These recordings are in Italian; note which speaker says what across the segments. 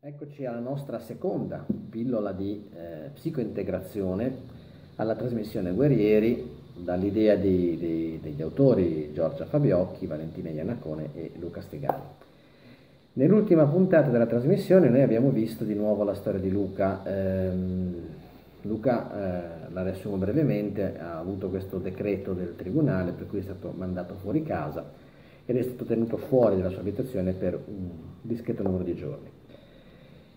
Speaker 1: Eccoci alla nostra seconda pillola di eh, psicointegrazione alla trasmissione Guerrieri dall'idea degli autori Giorgia Fabiocchi, Valentina Iannacone e Luca Stegani. Nell'ultima puntata della trasmissione noi abbiamo visto di nuovo la storia di Luca. Ehm, Luca, eh, la riassumo brevemente, ha avuto questo decreto del tribunale per cui è stato mandato fuori casa ed è stato tenuto fuori dalla sua abitazione per un discreto numero di giorni.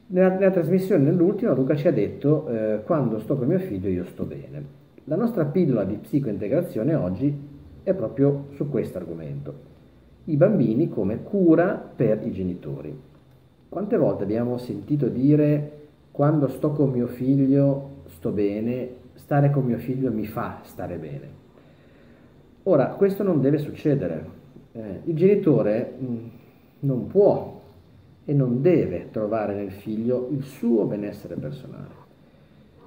Speaker 1: Nella, nella trasmissione, nell'ultima, Luca ci ha detto eh, quando sto con mio figlio io sto bene. La nostra pillola di psicointegrazione oggi è proprio su questo argomento. I bambini come cura per i genitori. Quante volte abbiamo sentito dire quando sto con mio figlio sto bene, stare con mio figlio mi fa stare bene. Ora, questo non deve succedere. Eh, il genitore mh, non può e non deve trovare nel figlio il suo benessere personale.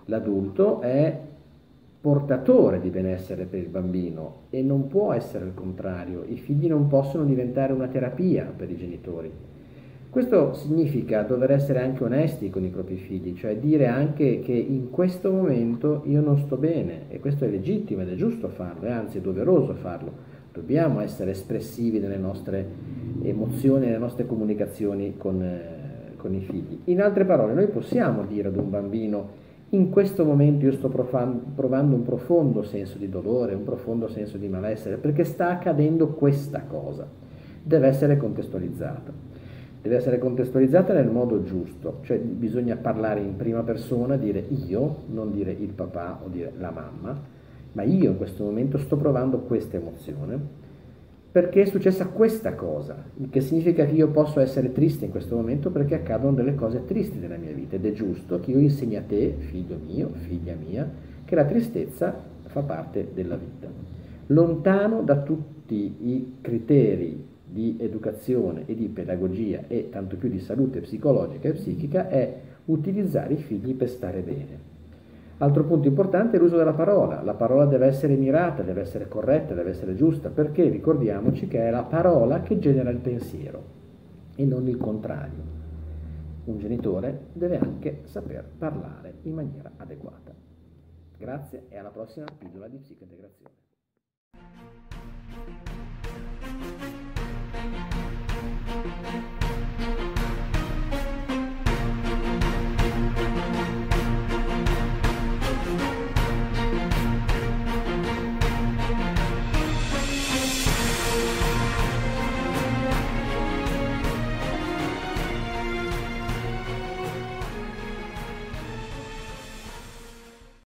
Speaker 1: L'adulto è portatore di benessere per il bambino e non può essere il contrario. I figli non possono diventare una terapia per i genitori. Questo significa dover essere anche onesti con i propri figli, cioè dire anche che in questo momento io non sto bene e questo è legittimo ed è giusto farlo, e anzi è doveroso farlo. Dobbiamo essere espressivi nelle nostre emozioni, nelle nostre comunicazioni con, eh, con i figli. In altre parole, noi possiamo dire ad un bambino in questo momento io sto provando un profondo senso di dolore, un profondo senso di malessere, perché sta accadendo questa cosa. Deve essere contestualizzata. Deve essere contestualizzata nel modo giusto, cioè bisogna parlare in prima persona, dire io, non dire il papà o dire la mamma, ma io in questo momento sto provando questa emozione perché è successa questa cosa, che significa che io posso essere triste in questo momento perché accadono delle cose tristi nella mia vita ed è giusto che io insegni a te, figlio mio, figlia mia, che la tristezza fa parte della vita. Lontano da tutti i criteri di educazione e di pedagogia e tanto più di salute psicologica e psichica è utilizzare i figli per stare bene. Altro punto importante è l'uso della parola. La parola deve essere mirata, deve essere corretta, deve essere giusta, perché ricordiamoci che è la parola che genera il pensiero e non il contrario. Un genitore deve anche saper parlare in maniera adeguata. Grazie e alla prossima pillola di psicointegrazione.